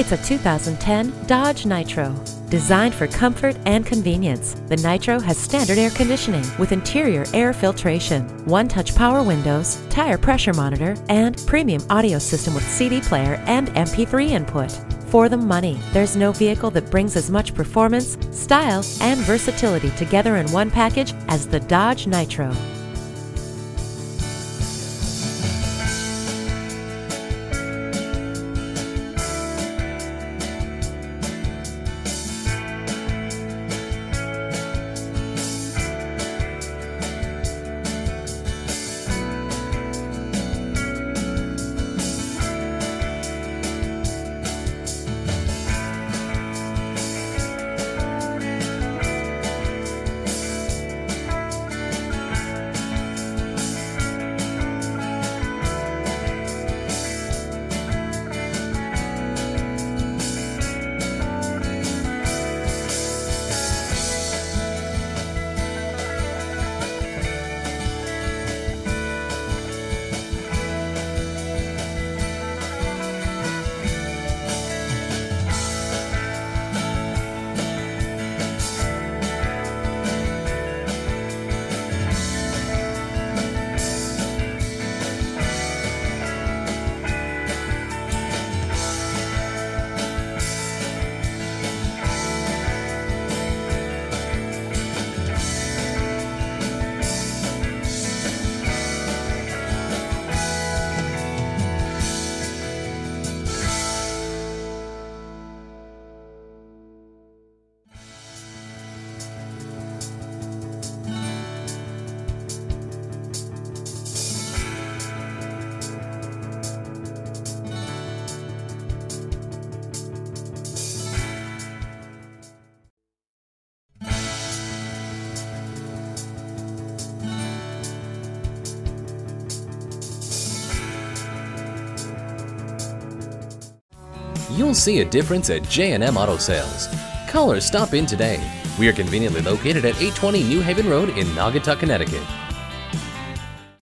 It's a 2010 Dodge Nitro. Designed for comfort and convenience, the Nitro has standard air conditioning with interior air filtration, one-touch power windows, tire pressure monitor, and premium audio system with CD player and MP3 input. For the money, there's no vehicle that brings as much performance, style, and versatility together in one package as the Dodge Nitro. You'll see a difference at J&M Auto Sales. Call or stop in today. We are conveniently located at 820 New Haven Road in Naugatuck, Connecticut.